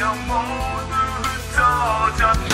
有冇對錯盡？